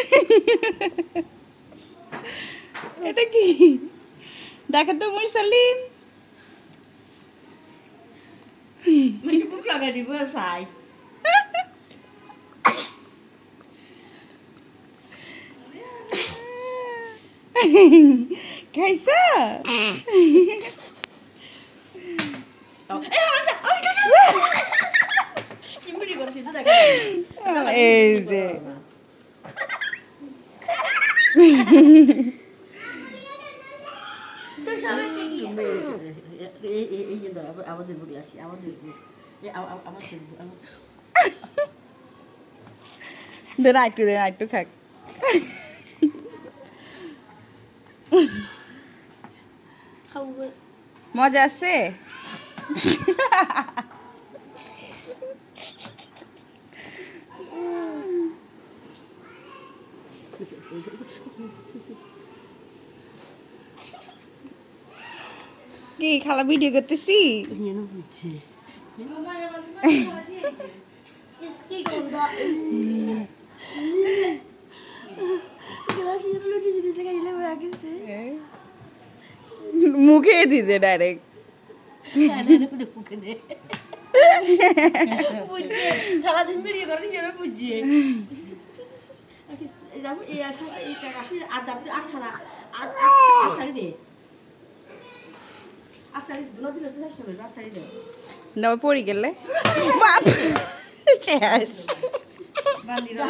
এটা কি? দেখো তো মুই সালিম। মানে বুক লাগাই দিব চাই। খাইছা? এই যে। আমাদের বুড়ি আসি আমাদের বুড়ি আমাদের বুড়ি দেন একটু দেন একটু খাক খাবো মজা আছে কি খালা ভিডিও করতেছি Niye বুঝছে মুখে দিতে ডাইরেক্ট সারাদিন বেরিয়ে করে নিজেরা বুঝছে এই এই টাকা। আদা আচ্ছা না আচ্ছা দে। আচ্ছা নদী নদী চেষ্টা করবে আচ্ছা দে। না পড়ি গেলে। বাপ! শেষ বান্দিরা